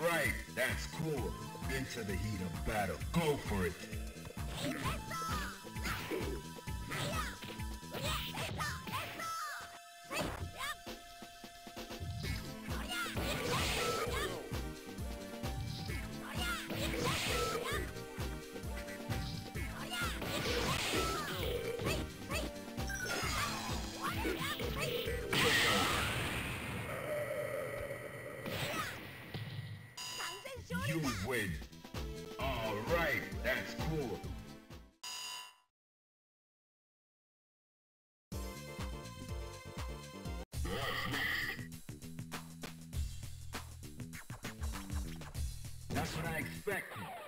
Right, that's cool. Into the heat of battle. Go for it. You win. All right, that's cool. That's what I expected.